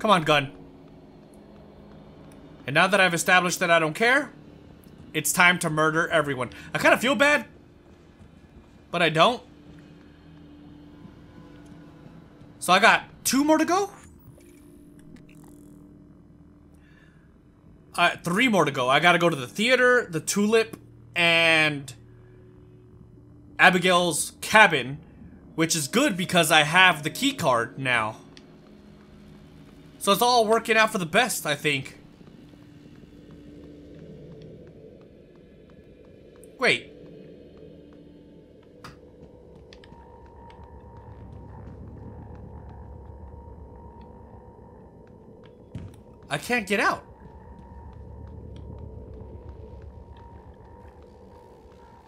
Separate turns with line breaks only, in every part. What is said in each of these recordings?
Come on, gun. And now that I've established that I don't care, it's time to murder everyone. I kind of feel bad, but I don't. So I got two more to go? Uh, three more to go. I gotta go to the theater, the tulip, and Abigail's cabin, which is good because I have the key card now. So it's all working out for the best, I think. Wait. I can't get out.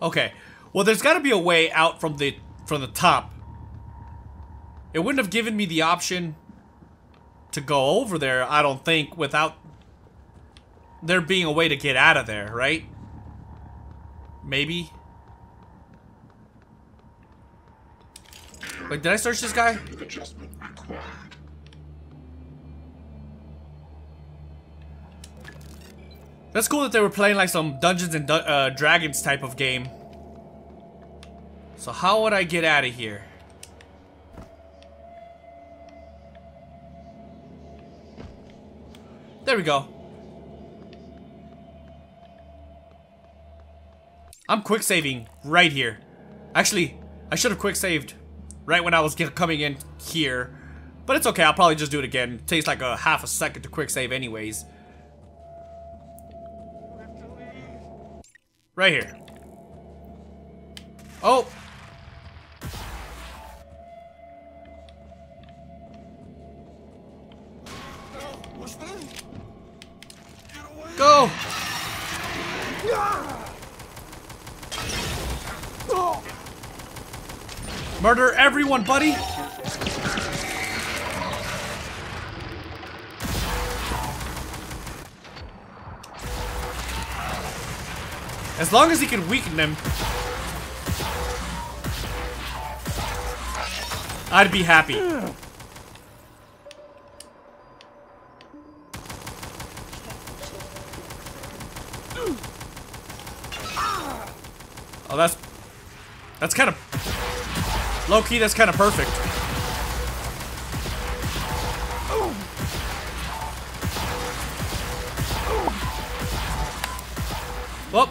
Okay. Well, there's got to be a way out from the from the top. It wouldn't have given me the option to go over there, I don't think, without there being a way to get out of there, right? Maybe. Wait, did I search this guy? That's cool that they were playing like some Dungeons and Dun uh, Dragons type of game. So how would I get out of here? There we go. I'm quick saving right here. Actually, I should have quick saved right when I was coming in here. But it's okay, I'll probably just do it again. It takes like a half a second to quick save anyways. Right here. Oh! Go! Murder everyone, buddy! As long as he can weaken them, I'd be happy. Oh, that's that's kind of low key. That's kind of perfect. Well,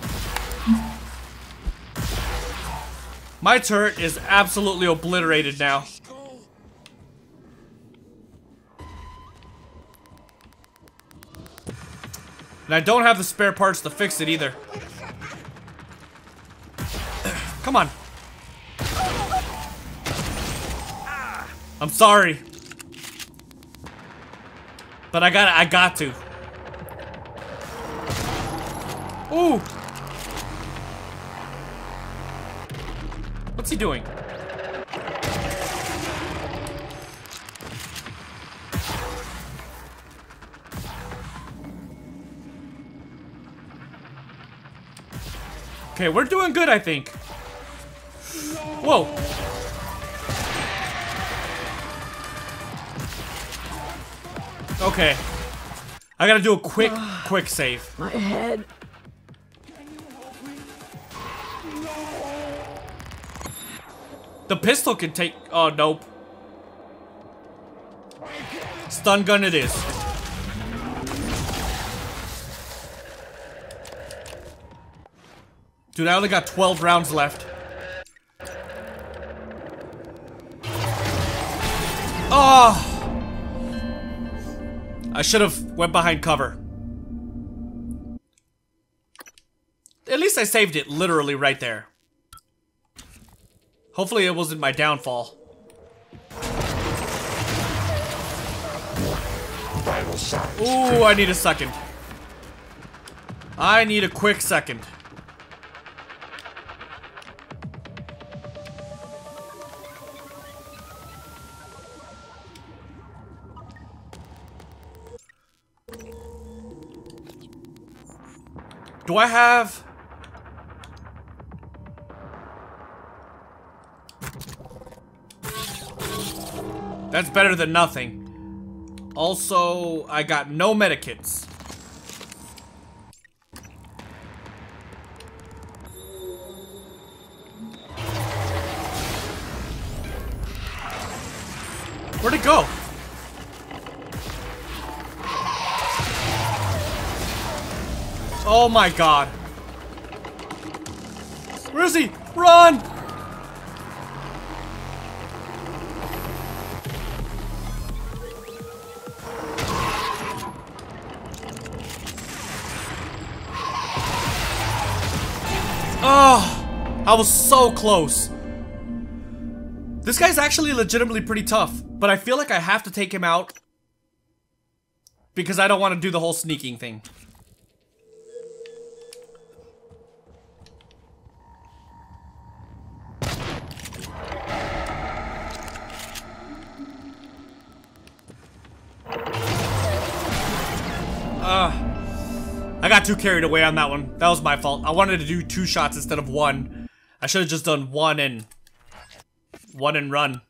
my turret is absolutely obliterated now. And I don't have the spare parts to fix it either. I'm sorry. But I got I got to. Ooh. What's he doing? Okay, we're doing good, I think. Whoa. Okay. I gotta do a quick, ah. quick save.
My head.
The pistol can take. Oh, nope. Stun gun it is. Dude, I only got 12 rounds left. Oh! I should have went behind cover. At least I saved it literally right there. Hopefully it wasn't my downfall. Ooh, I need a second. I need a quick second. Do I have... That's better than nothing. Also, I got no medikits. My god. Where is he? Run! Oh, I was so close. This guy's actually legitimately pretty tough, but I feel like I have to take him out because I don't want to do the whole sneaking thing. Got too carried away on that one. That was my fault. I wanted to do two shots instead of one. I should have just done one and one and run.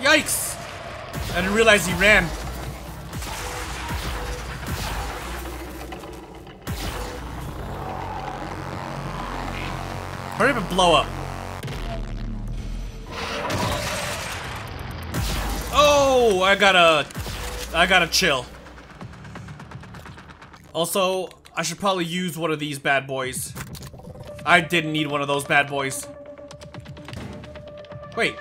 Yikes! I didn't realize he ran. Hurry up and blow up. Oh, I gotta... I gotta chill. Also, I should probably use one of these bad boys. I didn't need one of those bad boys. Wait.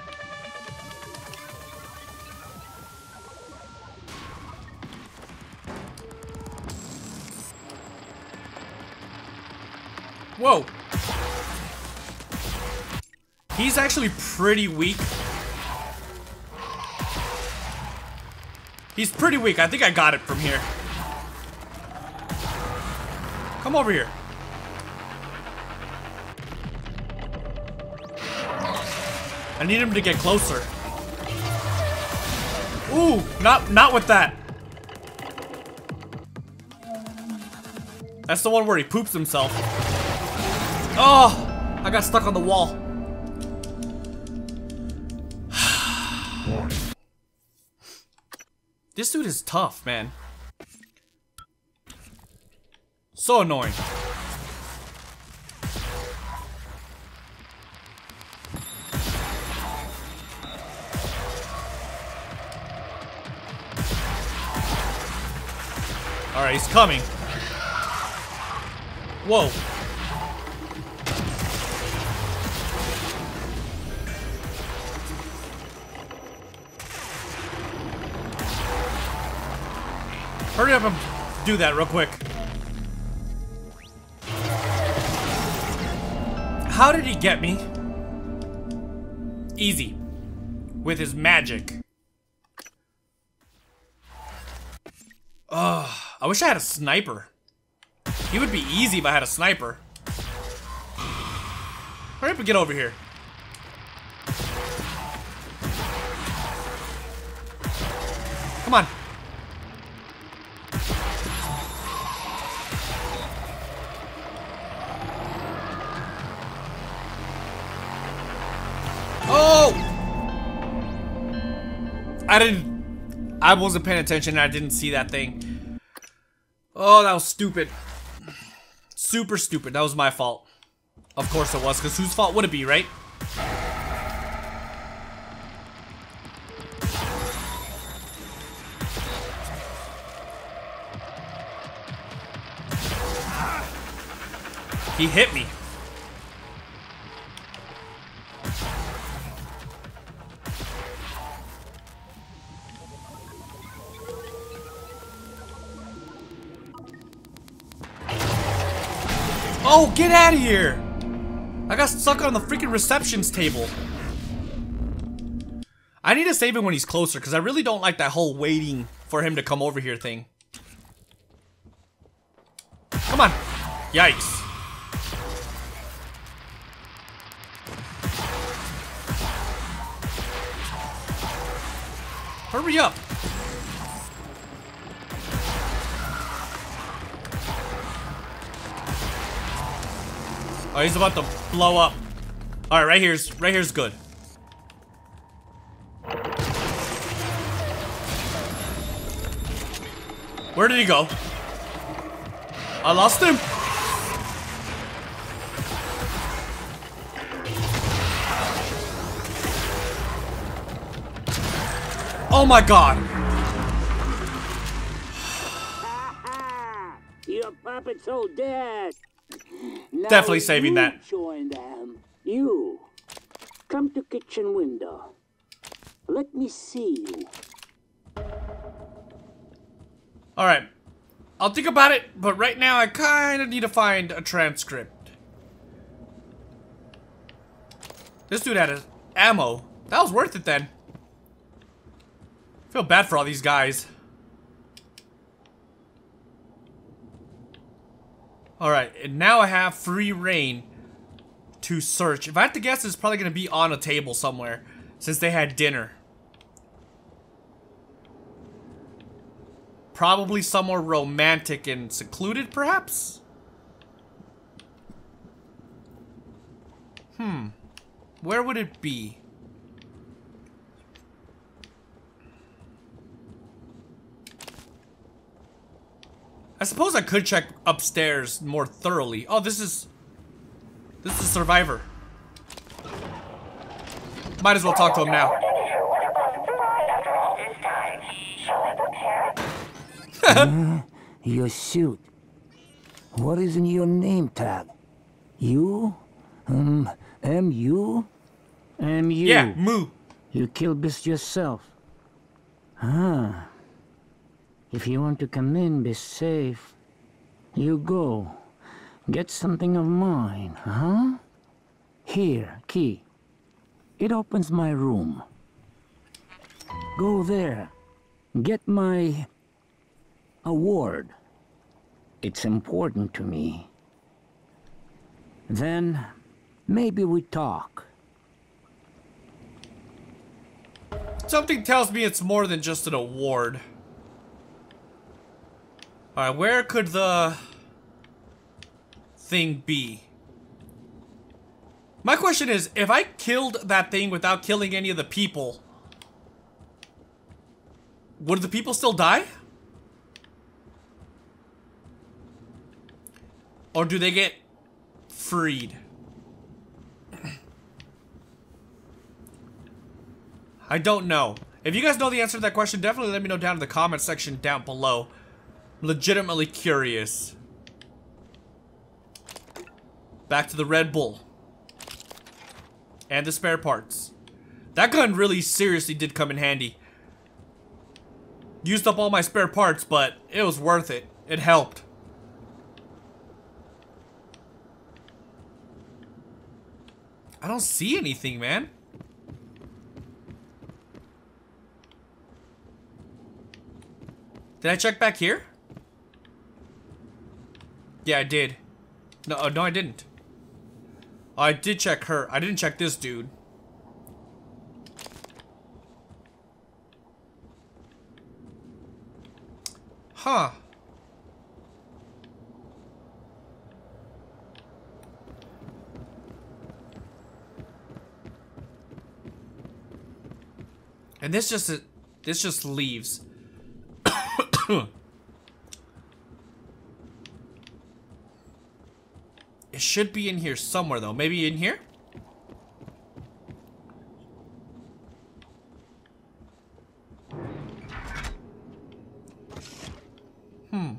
Whoa. He's actually pretty weak. He's pretty weak. I think I got it from here. Come over here. I need him to get closer. Ooh, not not with that. That's the one where he poops himself. Oh, I got stuck on the wall. This dude is tough, man. So annoying. Alright, he's coming. Whoa. Hurry up and do that real quick. How did he get me? Easy. With his magic. Ugh. I wish I had a sniper. He would be easy if I had a sniper. Hurry up and get over here. Come on. I didn't... I wasn't paying attention I didn't see that thing. Oh, that was stupid. Super stupid. That was my fault. Of course it was, because whose fault would it be, right? He hit me. Oh, get out of here! I got stuck on the freaking receptions table. I need to save him when he's closer, because I really don't like that whole waiting for him to come over here thing. Come on. Yikes. Hurry up. Oh, he's about to blow up. All right, right here's right here's good. Where did he go? I lost him. Oh my god.
Your puppet's all dead. Now
Definitely saving
you
that.
Join them. You. Come to kitchen window. Let me see you.
All right. I'll think about it, but right now I kind of need to find a transcript. This dude had a ammo. That was worth it then. I Feel bad for all these guys. Alright, and now I have free reign to search. If I had to guess, it's probably going to be on a table somewhere, since they had dinner. Probably somewhere romantic and secluded, perhaps? Hmm. Where would it be? I suppose I could check upstairs more thoroughly. Oh, this is... This is Survivor. Might as well talk to him now.
Your suit. What is in your name tag? You? Um, M.U.? M.U.
Yeah, moo.
You killed this yourself. Ah. If you want to come in, be safe. You go. Get something of mine, huh? Here, key. It opens my room. Go there. Get my award. It's important to me. Then, maybe we talk.
Something tells me it's more than just an award. Alright, where could the thing be? My question is, if I killed that thing without killing any of the people, would the people still die? Or do they get freed? I don't know. If you guys know the answer to that question, definitely let me know down in the comment section down below. I'm legitimately curious. Back to the Red Bull. And the spare parts. That gun really seriously did come in handy. Used up all my spare parts, but it was worth it. It helped. I don't see anything, man. Did I check back here? Yeah, I did. No, oh, no, I didn't. I did check her. I didn't check this dude. Huh. And this just this just leaves. should be in here somewhere though. Maybe in here? Hmm.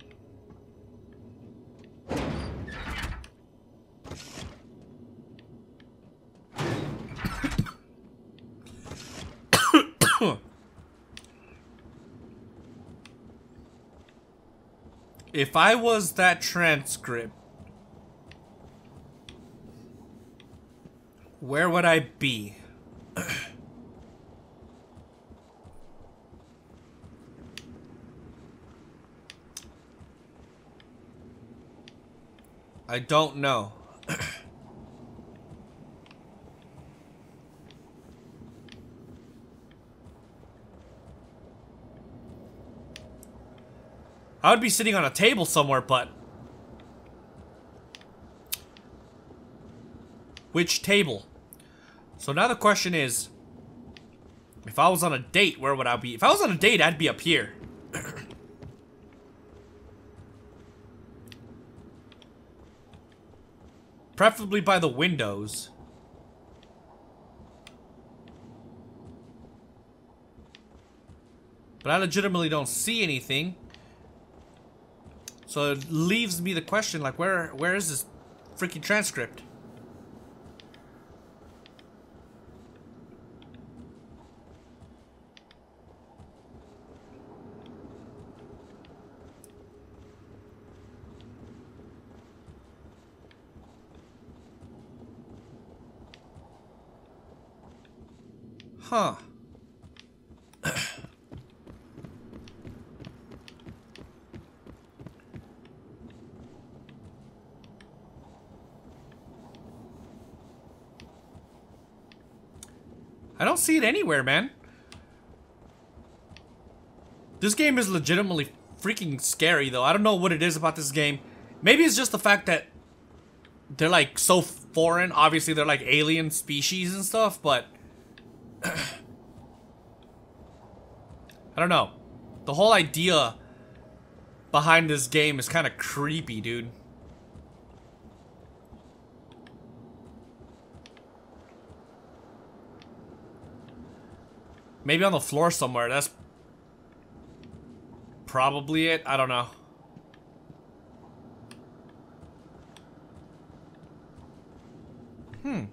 If I was that transcript, where would I be? I don't know. I would be sitting on a table somewhere, but... Which table? So now the question is, if I was on a date, where would I be? If I was on a date, I'd be up here. Preferably by the windows. But I legitimately don't see anything. So it leaves me the question, like, where where is this freaking transcript? Huh. I don't see it anywhere, man. This game is legitimately freaking scary, though. I don't know what it is about this game. Maybe it's just the fact that they're, like, so foreign. Obviously, they're, like, alien species and stuff, but... don't know. The whole idea behind this game is kind of creepy, dude. Maybe on the floor somewhere. That's probably it. I don't know. Hmm.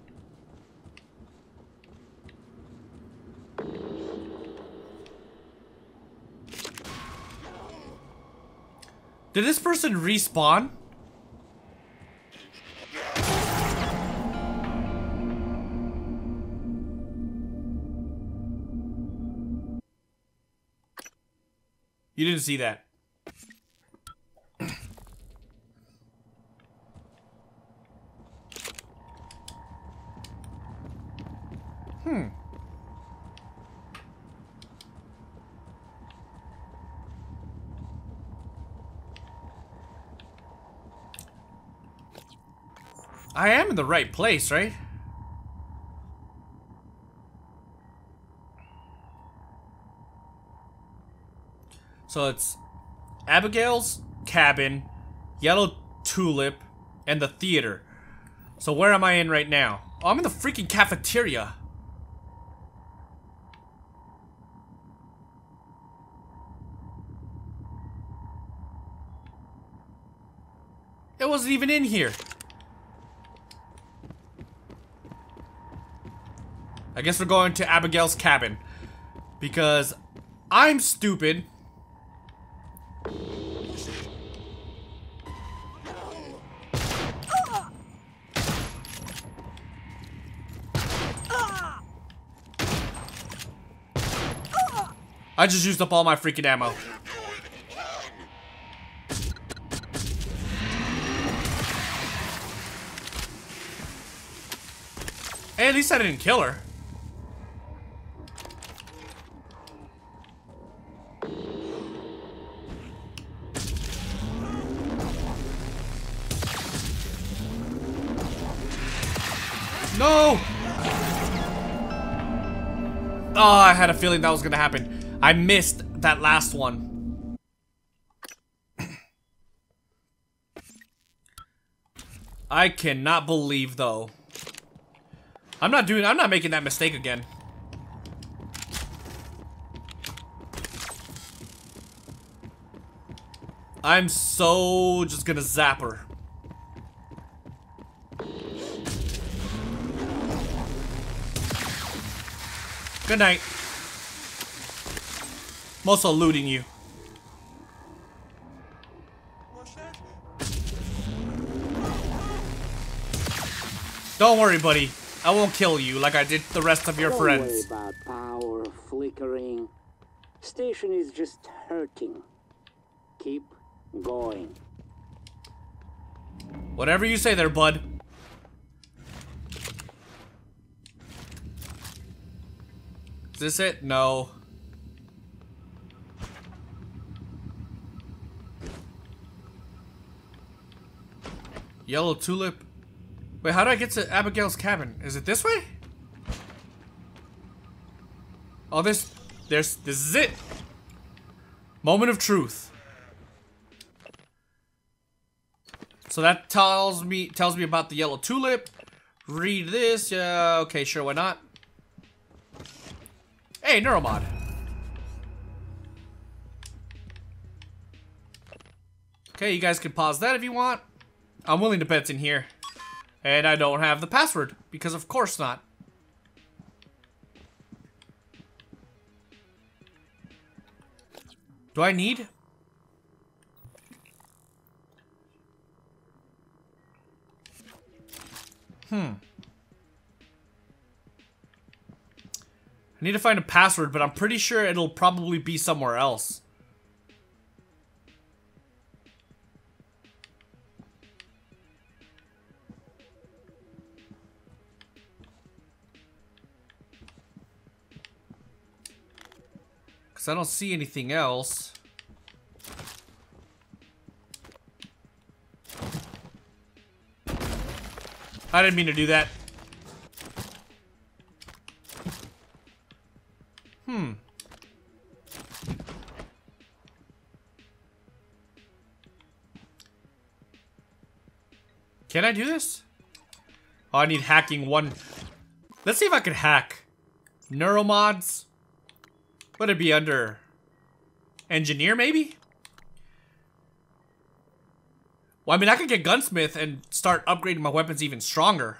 Did this person respawn? You didn't see that. hmm. I am in the right place, right? So it's Abigail's cabin, Yellow Tulip, and the theater. So where am I in right now? Oh, I'm in the freaking cafeteria. It wasn't even in here. I guess we're going to Abigail's cabin. Because I'm stupid. I just used up all my freaking ammo. Hey, at least I didn't kill her. Had a feeling that was gonna happen. I missed that last one. I cannot believe, though. I'm not doing- I'm not making that mistake again. I'm so just gonna zap her. Good night. I'm also looting you. Don't worry, buddy. I won't kill you like I did the rest of your
Don't
friends.
worry about power flickering. Station is just hurting. Keep going.
Whatever you say there, bud. Is this it? No. Yellow tulip. Wait, how do I get to Abigail's cabin? Is it this way? Oh, this, there's, this is it. Moment of truth. So that tells me tells me about the yellow tulip. Read this. Yeah, okay, sure, why not? Hey, Neuromod. Okay, you guys can pause that if you want. I'm willing to bet it's in here. And I don't have the password, because of course not. Do I need? Hmm. I need to find a password, but I'm pretty sure it'll probably be somewhere else. Because I don't see anything else. I didn't mean to do that. Hmm. Can I do this? Oh, I need hacking one. Let's see if I can hack. Neuromods. Would it be under engineer, maybe? Well, I mean, I could get gunsmith and start upgrading my weapons even stronger.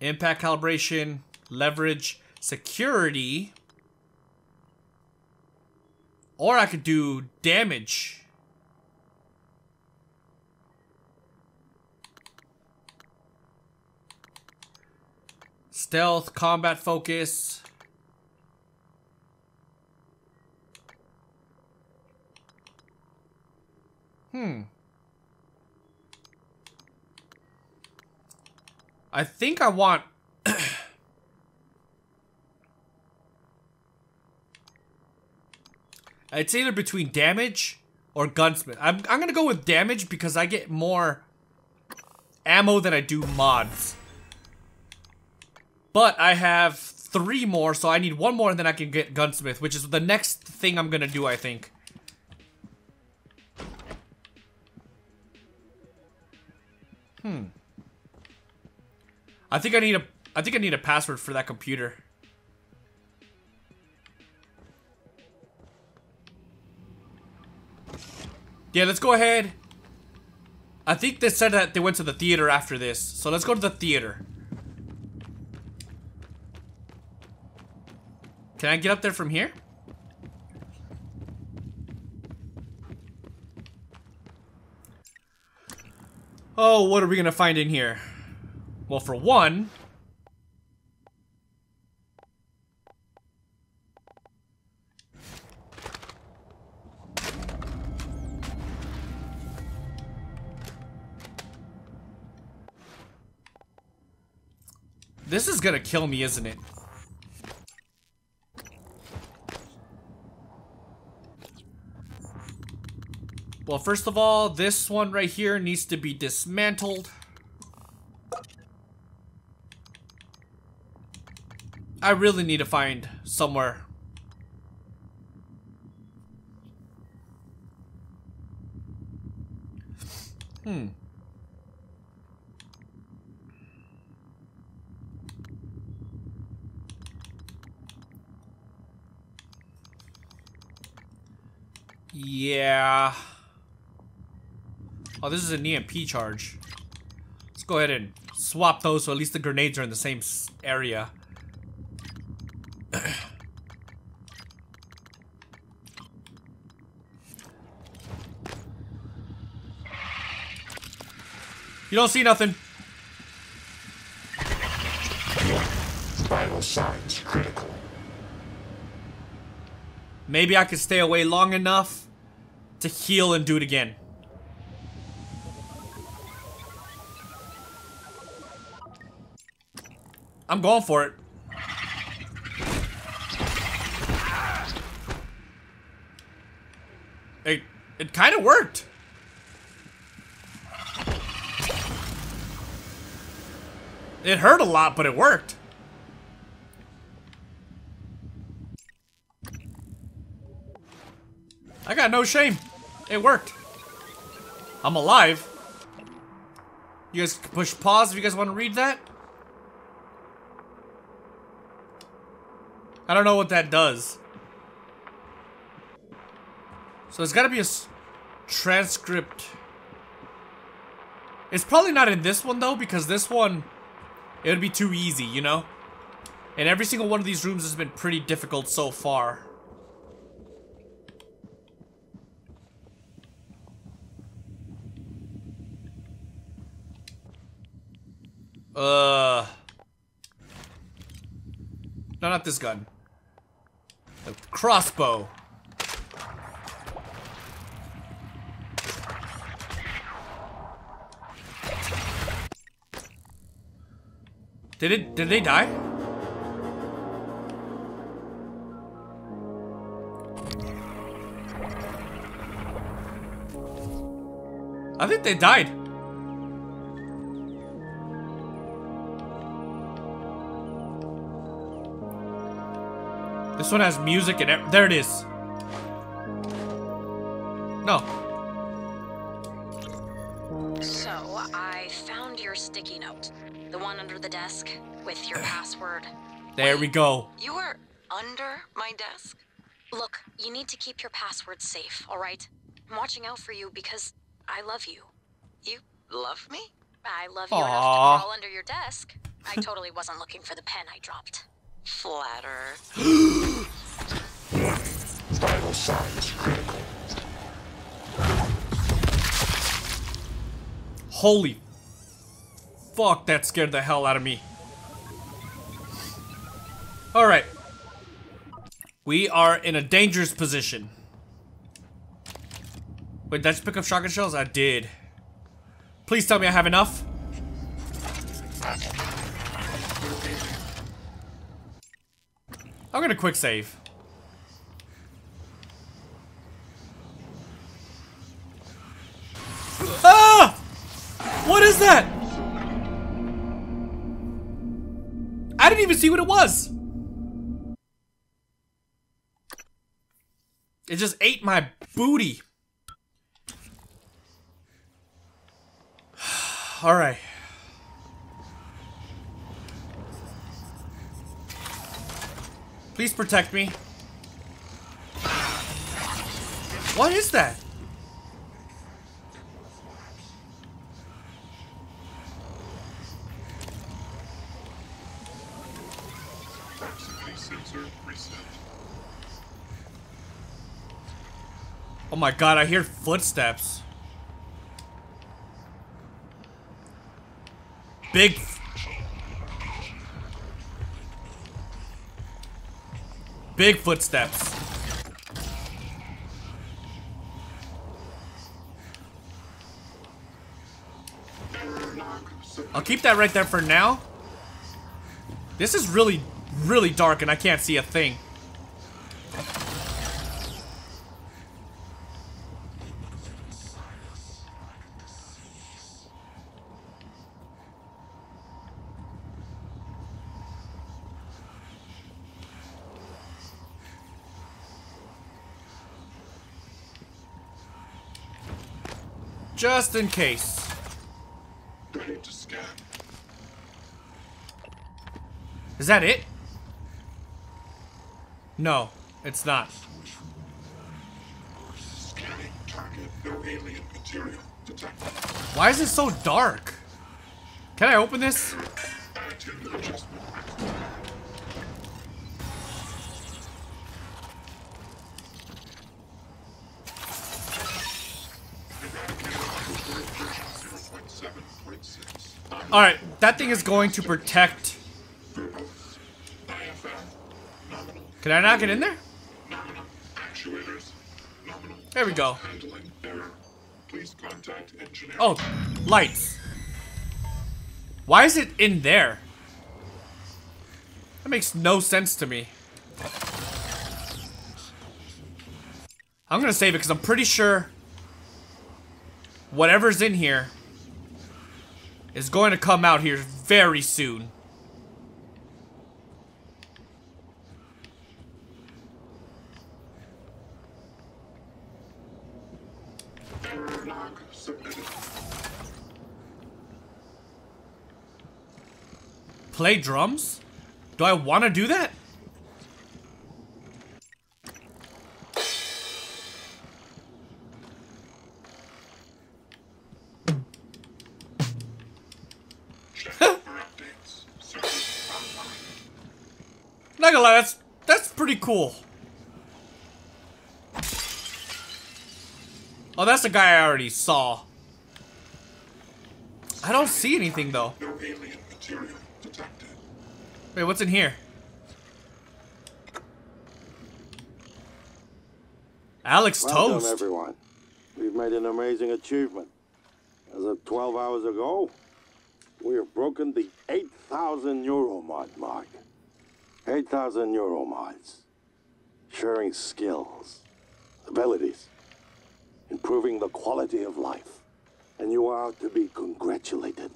Impact calibration, leverage, security. Or I could do damage. Stealth, combat focus. Hmm. I think I want... it's either between damage or gunsmith. I'm, I'm gonna go with damage because I get more ammo than I do mods. But I have three more, so I need one more and then I can get gunsmith, which is the next thing I'm gonna do, I think. Hmm. I think I need a I think I need a password for that computer. Yeah, let's go ahead. I think they said that they went to the theater after this. So let's go to the theater. Can I get up there from here? Oh, what are we gonna find in here? Well, for one... This is gonna kill me, isn't it? Well, first of all, this one right here needs to be dismantled. I really need to find somewhere. Hmm. Yeah. Oh, this is an EMP charge. Let's go ahead and swap those so at least the grenades are in the same area. you don't see nothing.
Vital signs critical.
Maybe I could stay away long enough to heal and do it again. I'm going for it. It, it kind of worked. It hurt a lot, but it worked. I got no shame. It worked. I'm alive. You guys can push pause if you guys want to read that. I don't know what that does. So there's got to be a transcript. It's probably not in this one though, because this one, it would be too easy, you know? And every single one of these rooms has been pretty difficult so far. Uh. No, not this gun. The crossbow. Did it? Did they die? I think they died. One has music and there it is. No.
So, I found your sticky note. The one under the desk with your password.
There we go.
You were under my desk? Look, you need to keep your password safe, alright? I'm watching out for you because I love you. You love me? I love you enough
Aw.
to crawl under your desk. I totally wasn't looking for the pen I dropped. Flatter.
Vital signs critical.
Holy fuck, that scared the hell out of me. Alright. We are in a dangerous position. Wait, did I just pick up shotgun shells? I did. Please tell me I have enough. I'm gonna quick save. Ah! What is that? I didn't even see what it was. It just ate my booty. All right. Please protect me. What is that? Oh my god, I hear footsteps. Big. Big footsteps. I'll keep that right there for now. This is really, really dark and I can't see a thing. Just in case.
Scan.
Is that it? No, it's not. Why is it so dark? Can I open this? Alright, that thing is going to protect. Can I not get in there? There we go. Oh, lights. Why is it in there? That makes no sense to me. I'm gonna save it because I'm pretty sure whatever's in here is going to come out here very soon. Play drums? Do I want to do that? Cool. Oh, that's the guy I already saw. I don't see anything though.
No alien material detected.
Wait, what's in here? Alex
Welcome,
Toast.
everyone. We've made an amazing achievement. As of 12 hours ago, we have broken the 8,000 Neuromod mark. 8,000 Neuromods. Sharing skills, abilities, improving the quality of life. And you are to be congratulated.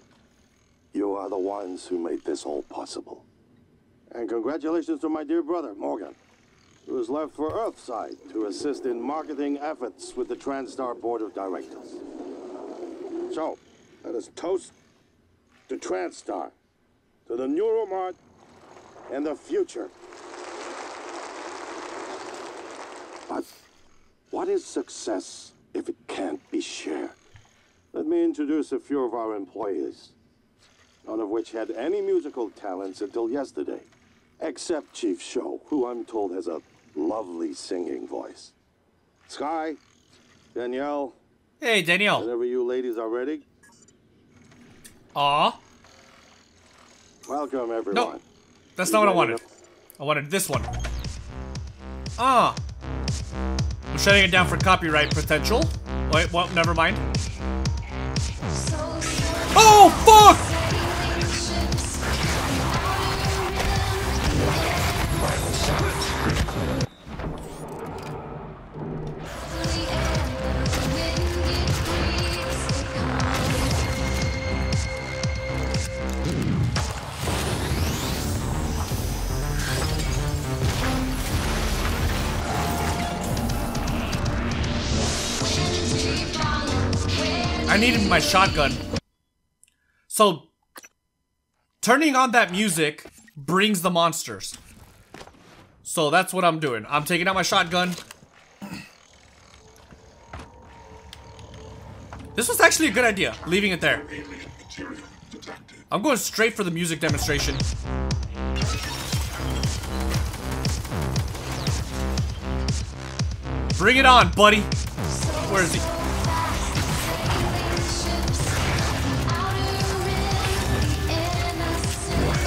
You are the ones who made this all possible. And congratulations to my dear brother, Morgan who is left for Earthside to assist in marketing efforts with the TranStar Board of Directors. So, let us toast to TranStar, to the Neuromod, and the future. But what is success if it can't be shared? Let me introduce a few of our employees, none of which had any musical talents until yesterday except Chief Show, who I'm told has a lovely singing voice. Sky, Danielle,
Hey, Danielle.
whenever you ladies are ready,
Aw,
welcome everyone.
no, that's not what I wanted. I wanted this one. Ah. I'm shutting it down for copyright potential. Wait, well, never mind. Oh, fuck! I needed my shotgun. So, turning on that music brings the monsters. So that's what I'm doing. I'm taking out my shotgun. This was actually a good idea, leaving it there. I'm going straight for the music demonstration. Bring it on, buddy. Where is he?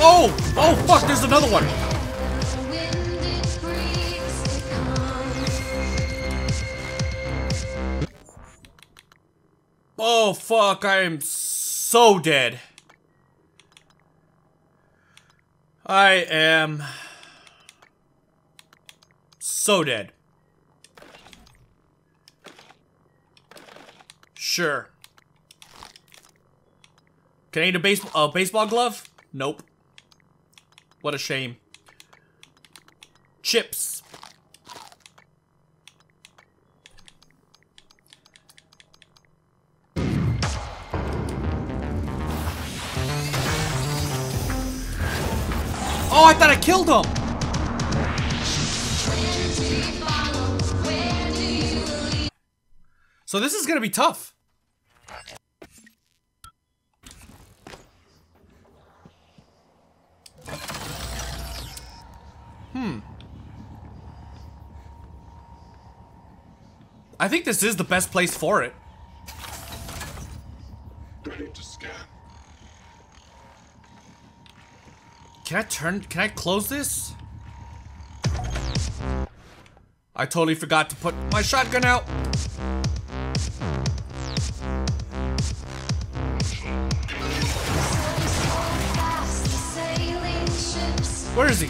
Oh! Oh, fuck, there's another one. Oh, fuck, I am so dead. I am so dead. Sure. Can I eat a baseball a baseball glove? Nope. What a shame. Chips. Oh, I thought I killed him. So this is gonna be tough. Hmm. I think this is the best place for it.
Ready to scan.
Can I turn, can I close this? I totally forgot to put my shotgun out. Where is he?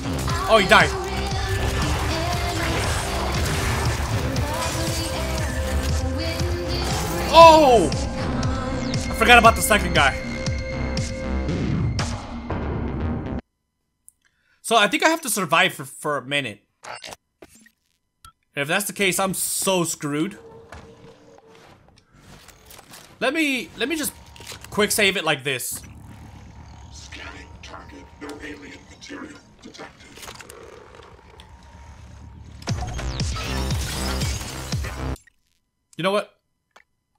Oh, he died. Oh! I forgot about the second guy. So I think I have to survive for, for a minute. If that's the case, I'm so screwed. Let me, let me just quick save it like this. You know what?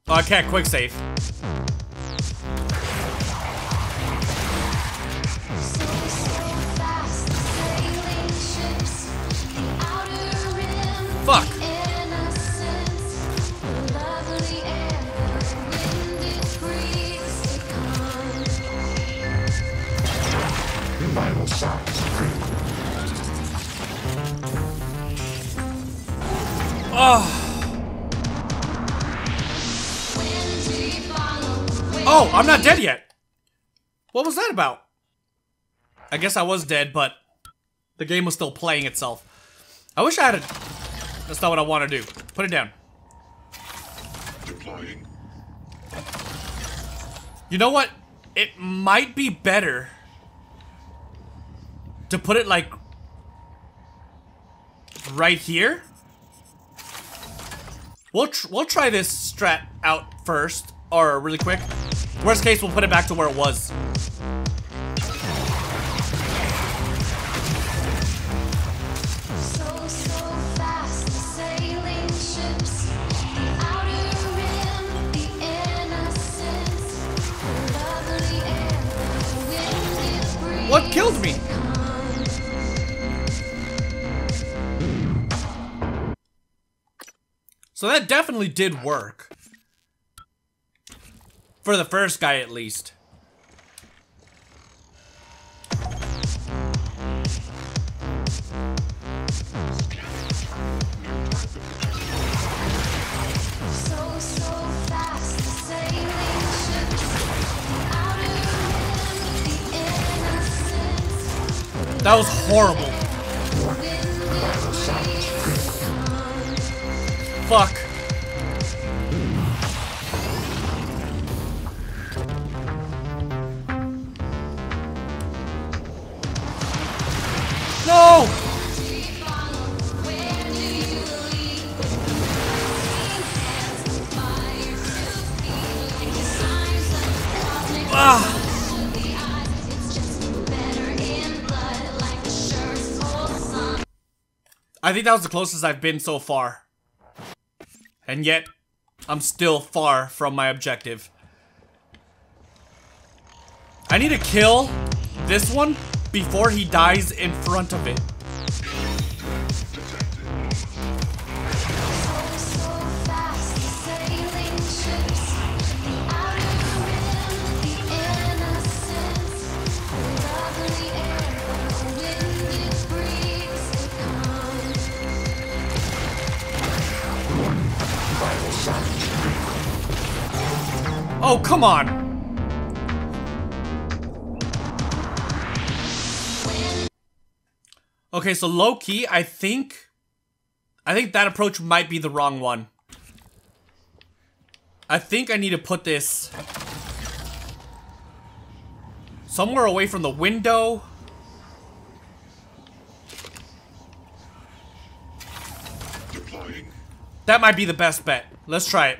Oh, I can't quick save. Fuck.
Vital
Oh, I'm not dead yet. What was that about? I guess I was dead, but the game was still playing itself. I wish I had a... That's not what I want to do. Put it down.
Deploying.
You know what? It might be better to put it like right here. We'll tr we'll try this strat out first, or really quick. Worst case, we'll put it back to where it was.
So, so fast, sailing ships, the outer rim, the innocence, the lovely air, the wind it breathes.
What killed me? So that definitely did work. For the first guy, at least. That was horrible. Fuck. I think that was the closest I've been so far. And yet, I'm still far from my objective. I need to kill this one before he dies in front of it. Oh, come on! Okay, so low key, I think. I think that approach might be the wrong one. I think I need to put this somewhere away from the window. That might be the best bet. Let's try it.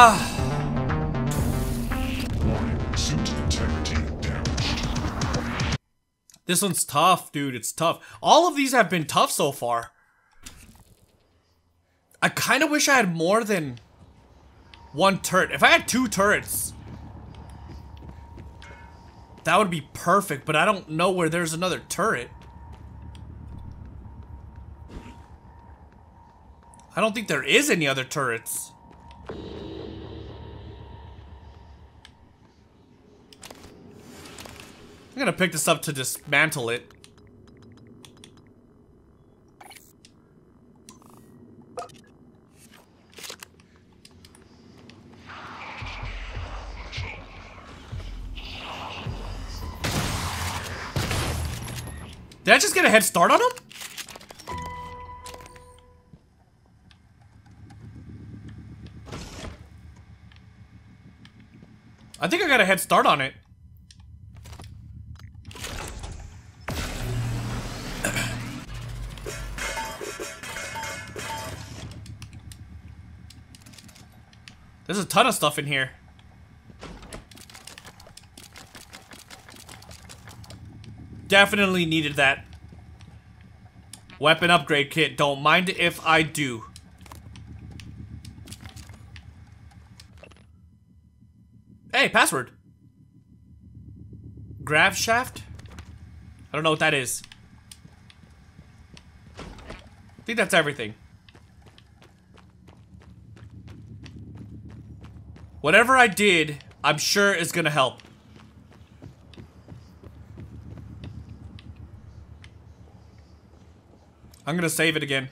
Ah, this one's tough, dude. It's tough. All of these have been tough so far. I kind of wish I had more than one turret. If I had two turrets, that would be perfect, but I don't know where there's another turret. I don't think there is any other turrets. I'm gonna pick this up to dismantle it. Did I just get a head start on him? I think I got a head start on it. There's a ton of stuff in here. Definitely needed that. Weapon upgrade kit. Don't mind if I do. Hey, password. Grav shaft? I don't know what that is. I think that's everything. Whatever I did, I'm sure is gonna help. I'm gonna save it again.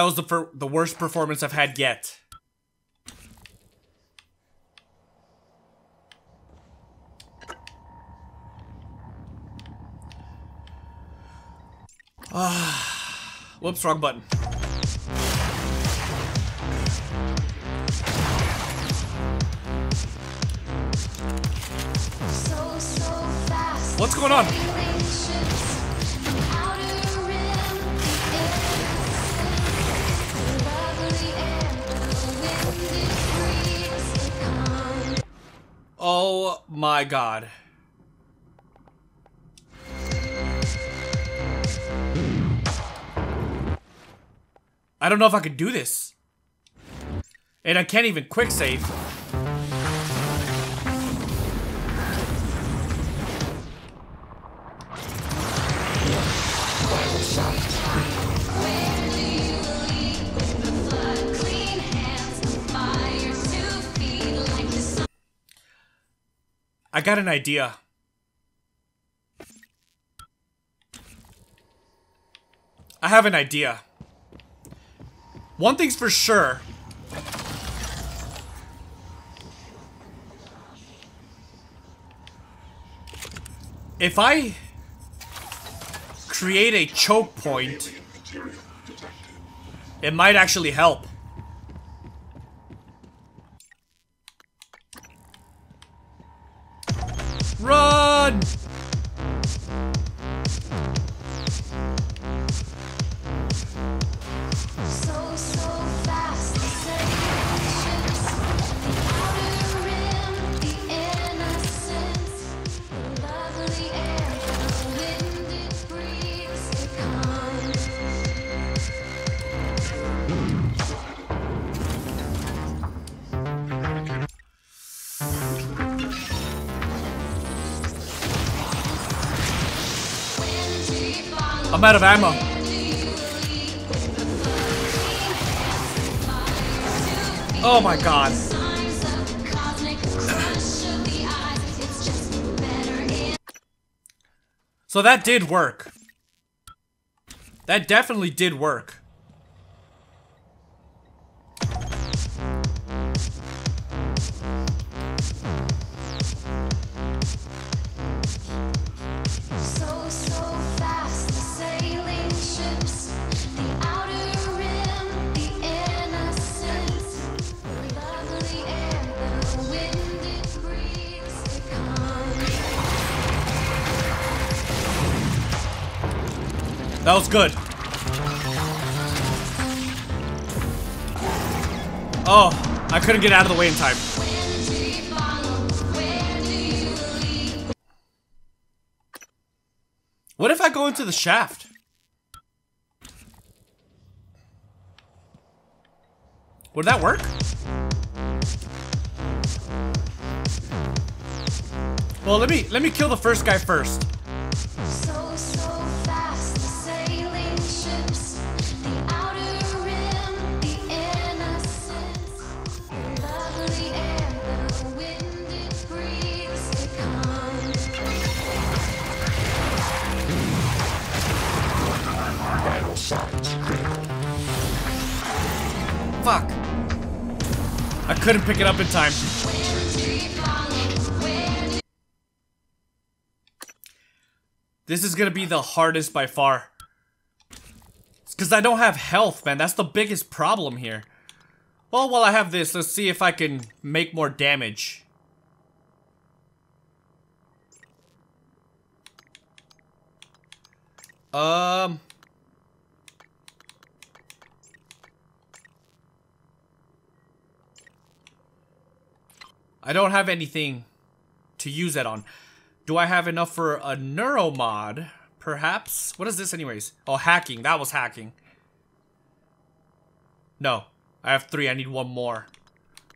That was the the worst performance I've had yet. Ah, whoops, wrong button.
So, so
What's going on? Oh my god. I don't know if I could do this. And I can't even quick save. I got an idea. I have an idea. One thing's for sure. If I create a choke point, it might actually help. Run! I'm out of ammo. Oh my god. So that did work. That definitely did work. Good. Oh, I couldn't get out of the way in time. What if I go into the shaft? Would that work? Well, let me let me kill the first guy first. Couldn't pick it up in time. This is gonna be the hardest by far. It's because I don't have health, man. That's the biggest problem here. Well, while I have this, let's see if I can make more damage. Um... I don't have anything to use that on. Do I have enough for a neuro mod? Perhaps? What is this anyways? Oh, hacking. That was hacking. No. I have three. I need one more.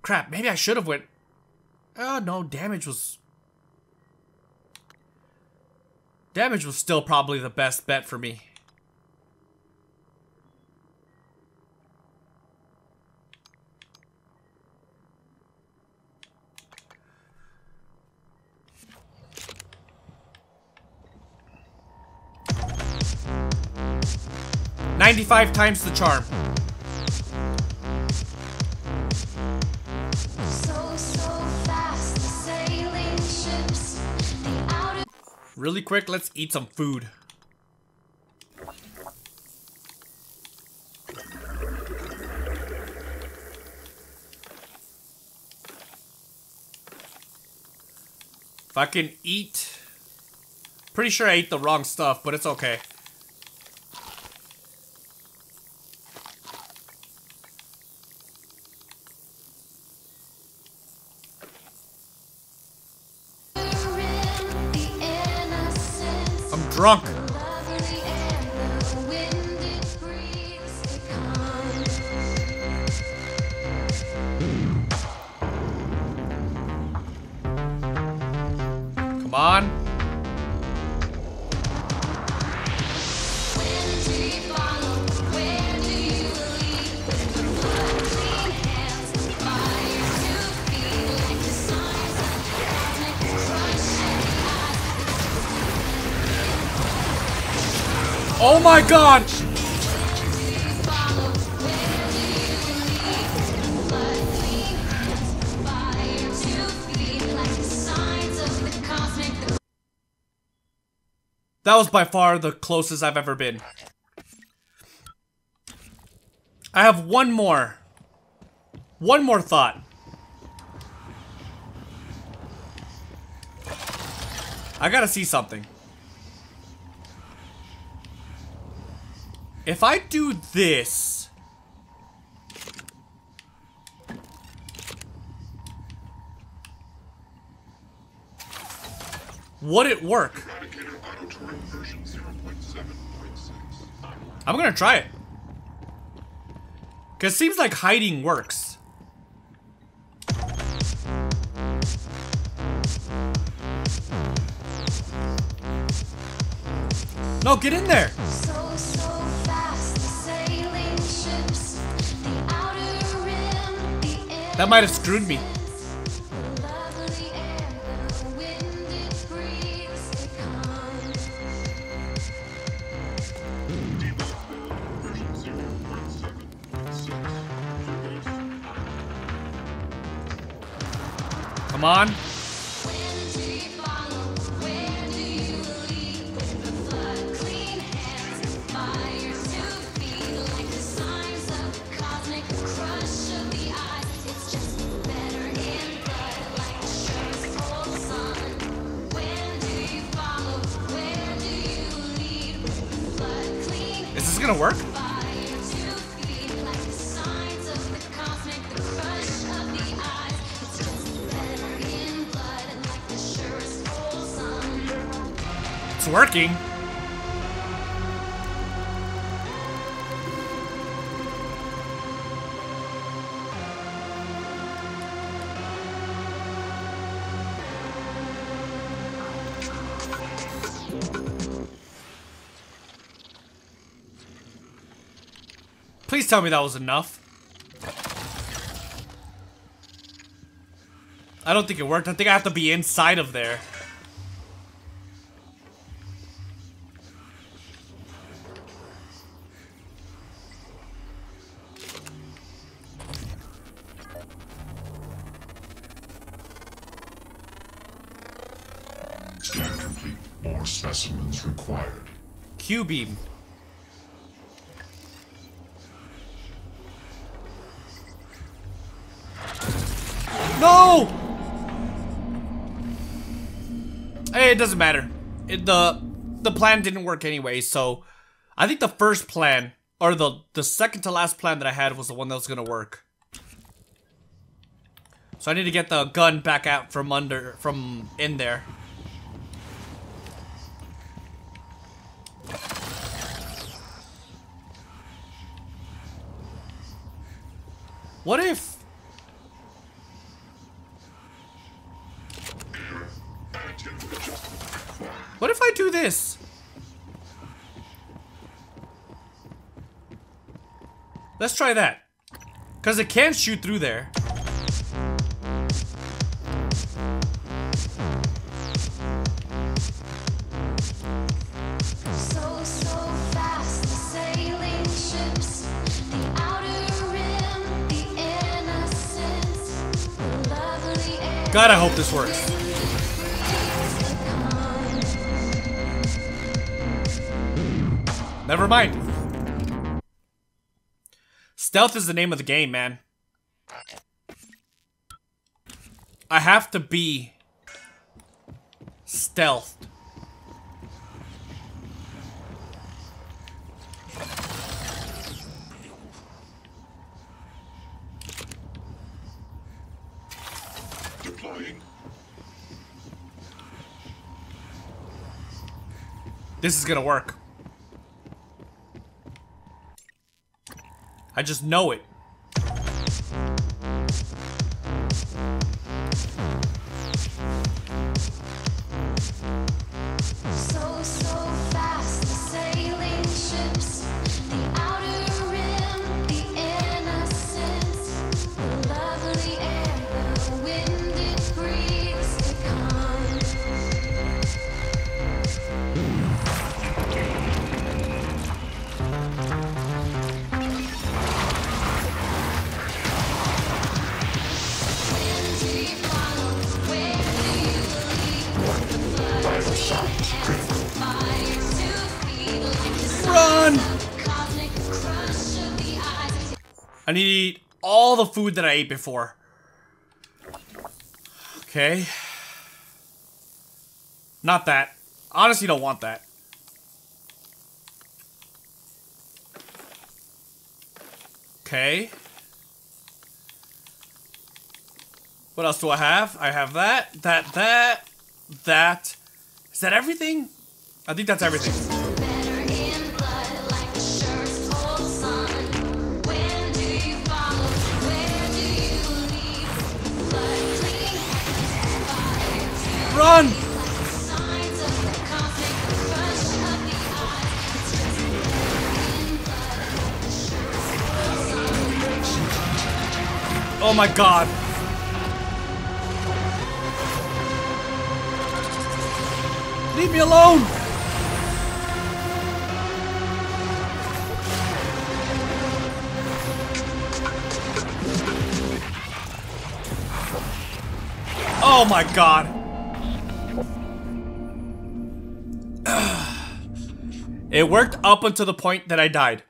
Crap. Maybe I should have went... Oh, no. Damage was... Damage was still probably the best bet for me. Ninety-five times the charm.
So, so fast, sailing ships, the outer
Really quick, let's eat some food. If I can eat... Pretty sure I ate the wrong stuff, but it's okay. Drunk. Was by far the closest I've ever been. I have one more. One more thought. I gotta see something. If I do this... Would it work? I'm gonna try it. Cause it seems like hiding works. No, get in there.
So, so fast, sailing ships, the outer rim, the
That might have screwed me.
Come
on. Please tell me that was enough. I don't think it worked. I think I have to be inside of there. Scan complete.
More specimens required.
Q-beam. No! Hey, it doesn't matter. It, the the plan didn't work anyway, so I think the first plan or the the second to last plan that I had was the one that was gonna work. So I need to get the gun back out from under from in there. What if What if I do this? Let's try that. Because it can shoot through there.
So, so fast, the sailing ships, the outer rim, the innocence, the lovely air.
God, I hope this works. Never mind. Stealth is the name of the game, man. I have to be stealth.
Deploying.
This is gonna work. I just know it. Run! I need all the food that I ate before. Okay. Not that. Honestly, don't want that. Okay. What else do I have? I have that, that, that, that. Is that everything? I think that's everything. Run! Oh my like Leave me alone! Oh my god. It worked up until the point that I died.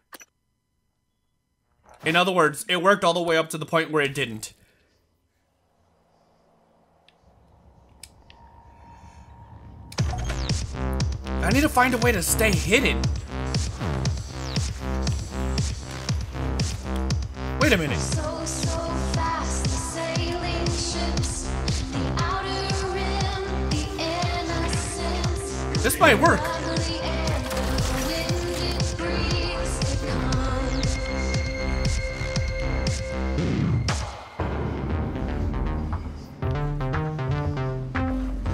In other words, it worked all the way up to the point where it didn't. I need to find a way to stay hidden. Wait a minute.
So, so fast, ships, rim.
This might work.
Lovely air, the wind it breathes to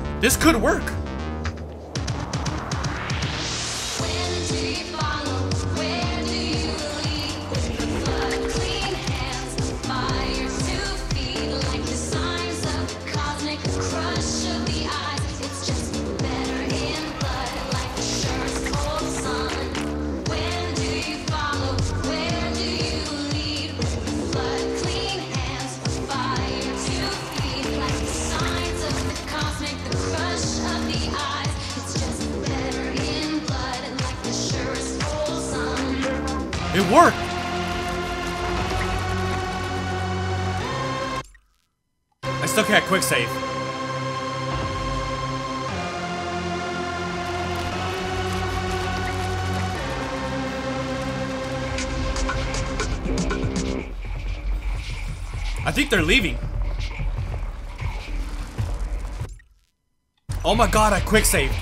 come.
This could work.
Worked! I still can't quick save. I think they're leaving. Oh my god, I quick saved.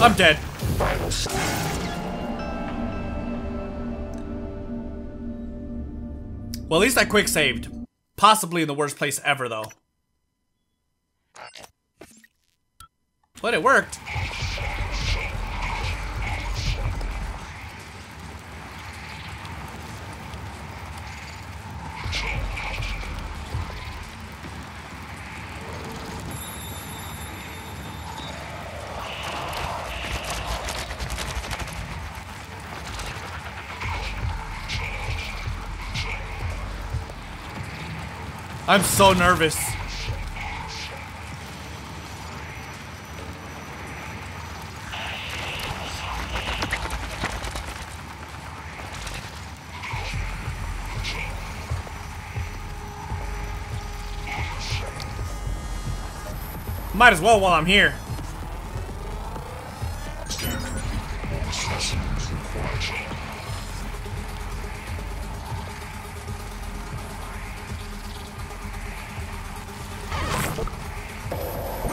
I'm dead. Well, at least I quick saved. Possibly in the worst place ever, though. But it worked. I'm so nervous. Might as well while I'm here.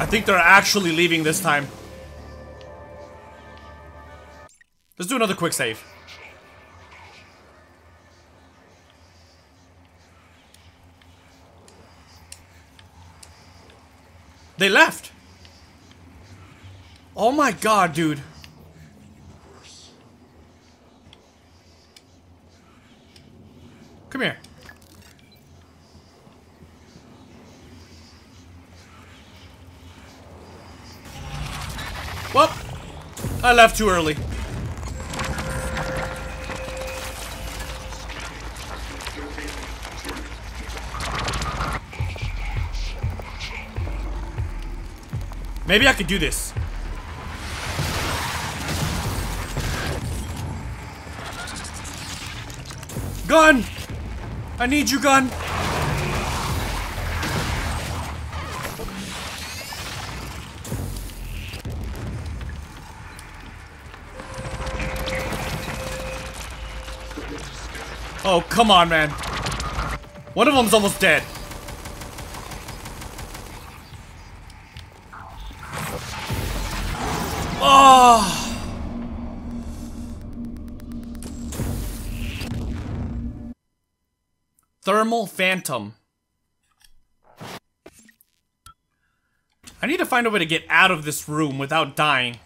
I think they're actually leaving this time. Let's do another quick save. They left. Oh my god, dude. Come here. Well, I left too early. Maybe I could do this. Gun! I need you, gun! Oh, come on, man. One of them's almost dead. Oh! Thermal Phantom. I need to find a way to get out of this room without dying.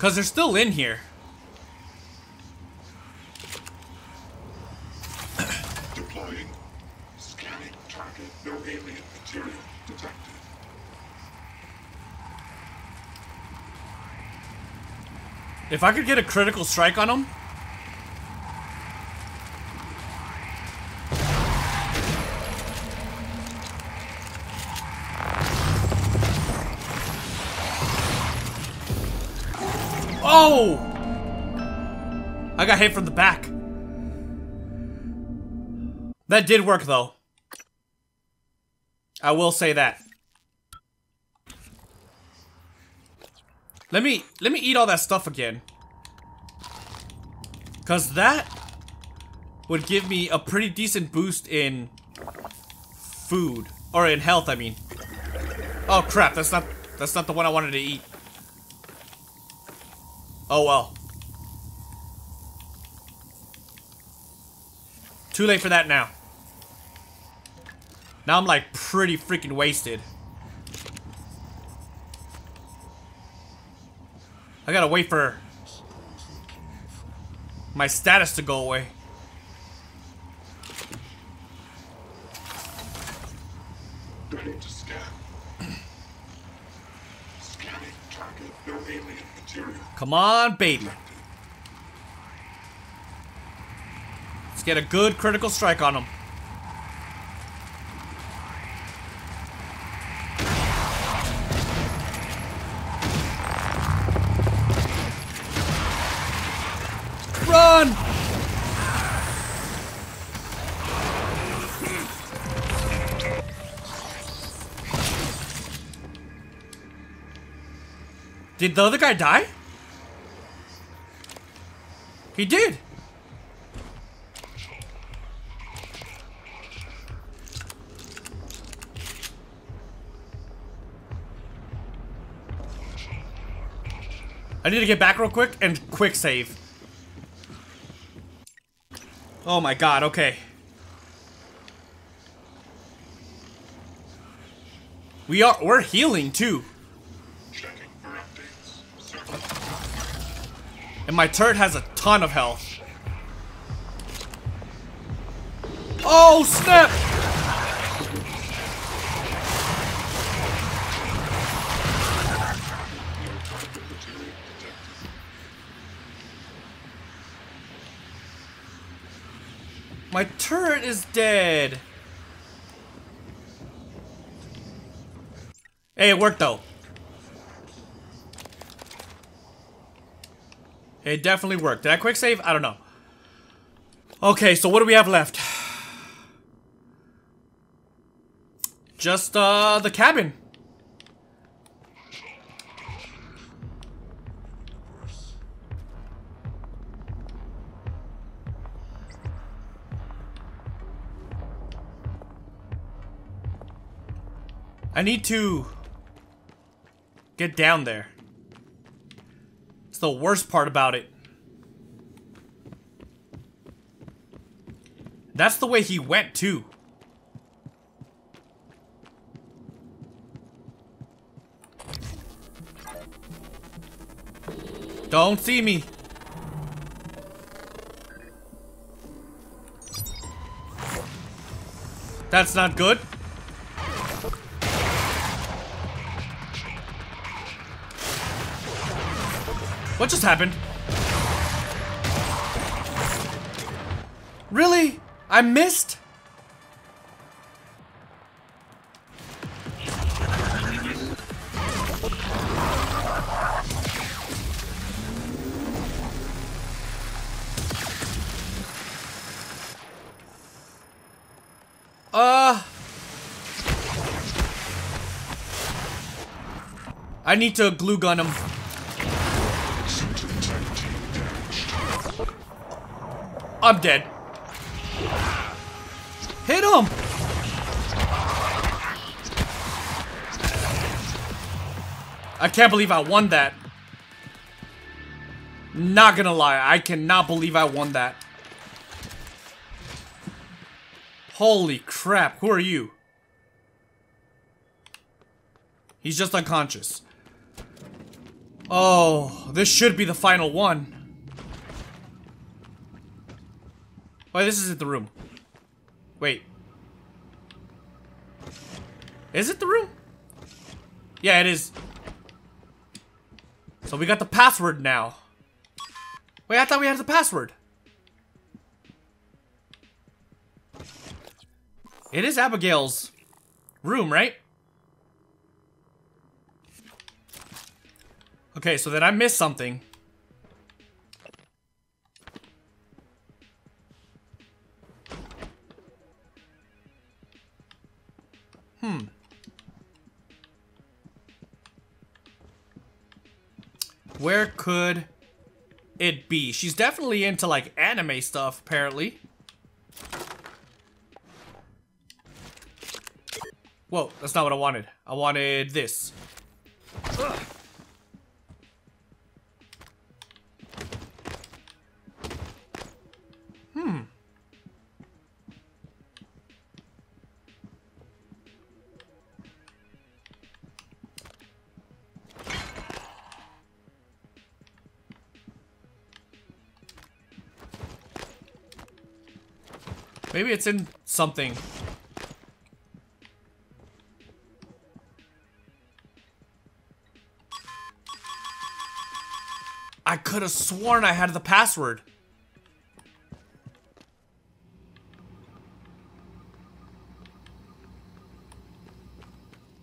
Because they're still in here.
Deploying. Scanning target. No alien material detected.
If I could get a critical strike on them. I got hit from the back. That did work though. I will say that. Let me let me eat all that stuff again. Cause that would give me a pretty decent boost in food. Or in health, I mean. Oh crap, that's not that's not the one I wanted to eat. Oh well. Too late for that now. Now I'm like pretty freaking wasted. I gotta wait for my status to go away.
Ready to scan. Scanning target. No alien material.
Come on, baby. Let's get a good critical strike on him. Run! Did the other guy die? He did. I need to get back real quick and quick save. Oh my god, okay. We are we're healing too. And my turret has a ton of health. Oh, snap! My turret is dead. Hey, it worked though. It definitely worked. Did I quick save? I don't know. Okay, so what do we have left? Just, uh, the cabin. I need to get down there. The worst part about it. That's the way he went, too. Don't see me. That's not good. What just happened? Really? I missed? Uh I need to glue gun him. I'm dead. Hit him! I can't believe I won that. Not gonna lie, I cannot believe I won that. Holy crap, who are you? He's just unconscious. Oh, this should be the final one. Why, this isn't the room. Wait. Is it the room? Yeah, it is. So we got the password now. Wait, I thought we had the password. It is Abigail's room, right? Okay, so then I missed something. She's definitely into like anime stuff, apparently. Whoa, that's not what I wanted. I wanted this. Maybe it's in something. I could have sworn I had the password.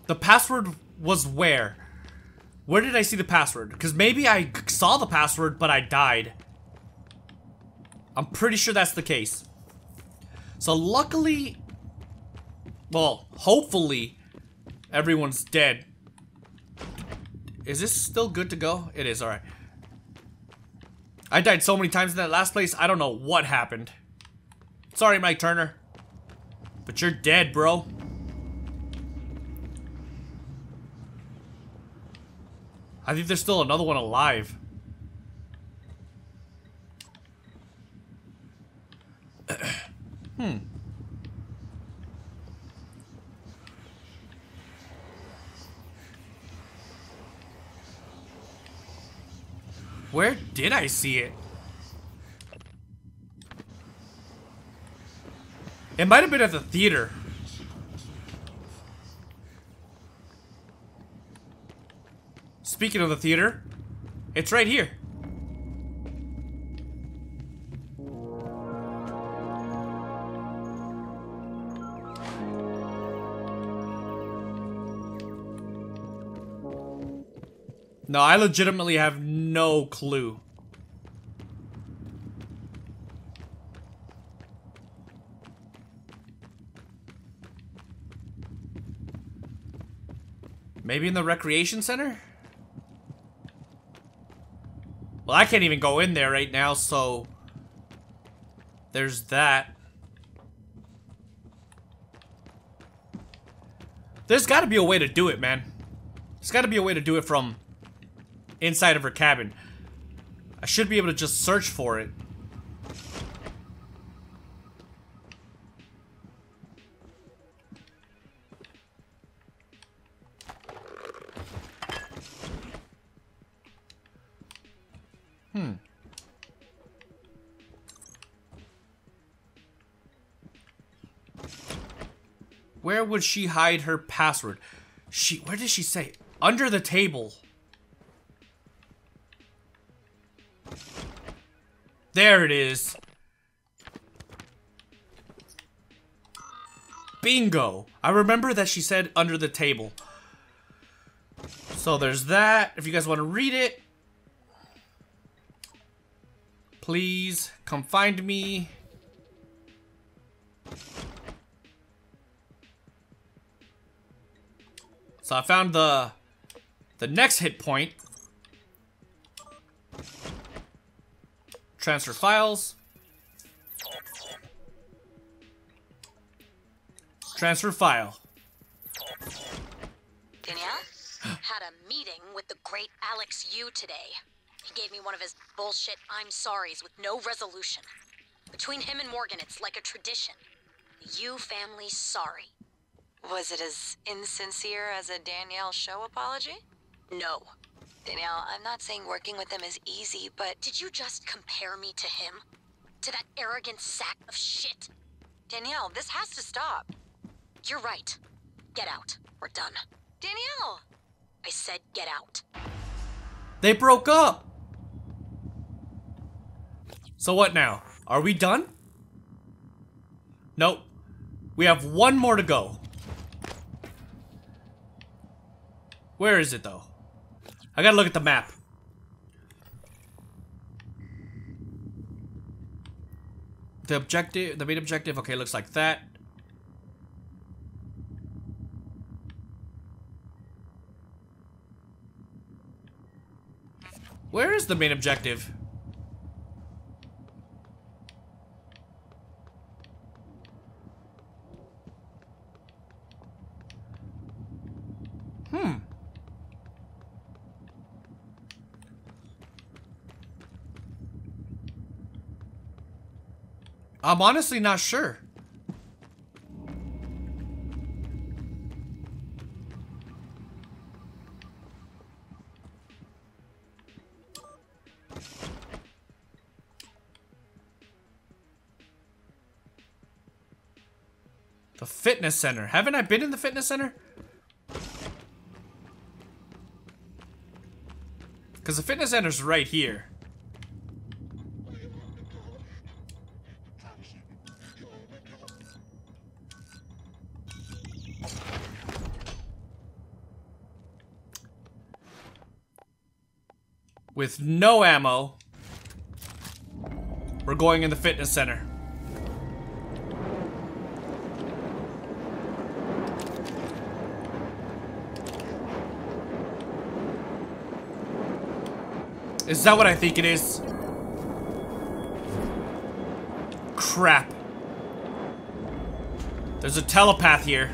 The password was where? Where did I see the password? Because maybe I saw the password, but I died. I'm pretty sure that's the case. So luckily, well, hopefully, everyone's dead. Is this still good to go? It is, alright. I died so many times in that last place, I don't know what happened. Sorry, Mike Turner. But you're dead, bro. I think there's still another one alive. Hmm. Where did I see it? It might have been at the theater. Speaking of the theater, it's right here. No, I legitimately have no clue. Maybe in the recreation center? Well, I can't even go in there right now, so... There's that. There's gotta be a way to do it, man. There's gotta be a way to do it from inside of her cabin. I should be able to just search for it. Hmm. Where would she hide her password? She where did she say? Under the table. There it is. Bingo. I remember that she said under the table. So there's that. If you guys want to read it, please come find me. So I found the the next hit point. Transfer files. Transfer file.
Danielle? Had a meeting with the great Alex Yu today. He gave me one of his bullshit I'm sorries with no resolution. Between him and Morgan, it's like a tradition. The Yu family's sorry. Was it as insincere as a Danielle Sho apology? No. Danielle, I'm not saying working with him is easy, but did you just compare me to him? To that arrogant sack of shit? Danielle, this has to stop. You're right. Get out. We're done. Danielle! I said get out.
They broke up. So what now? Are we done? Nope. We have one more to go. Where is it though? I gotta look at the map. The objective, the main objective, okay, looks like that. Where is the main objective? Hmm. I'm honestly not sure. The fitness center. Haven't I been in the fitness center? Because the fitness center's right here. With no ammo, we're going in the fitness center. Is that what I think it is? Crap. There's a telepath here.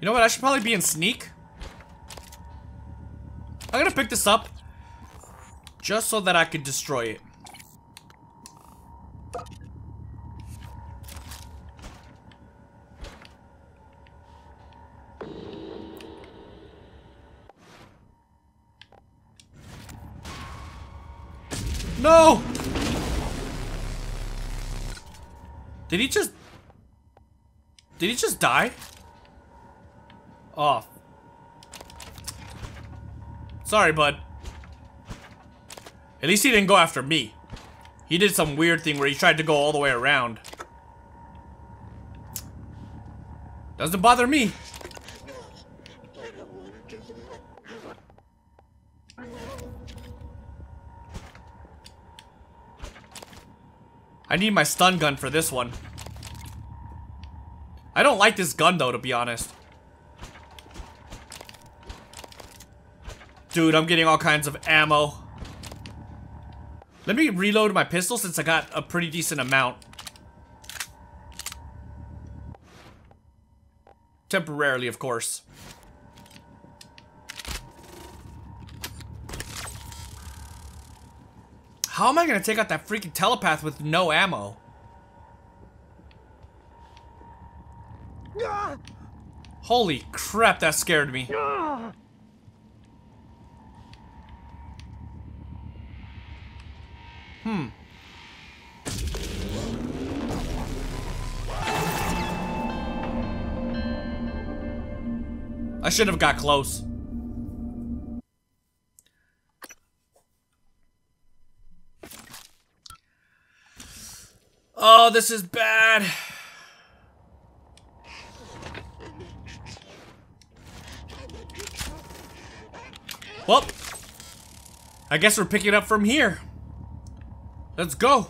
You know what? I should probably be in sneak. I'm gonna pick this up just so that I could destroy it. No! Did he just... Did he just die? Oh. Sorry, bud. At least he didn't go after me. He did some weird thing where he tried to go all the way around. Doesn't bother me. I need my stun gun for this one. I don't like this gun though, to be honest. Dude, I'm getting all kinds of ammo. Let me reload my pistol since I got a pretty decent amount. Temporarily, of course. How am I gonna take out that freaking telepath with no ammo? Holy crap, that scared me. Hmm. I should have got close. Oh, this is bad. Well, I guess we're picking up from here. Let's go.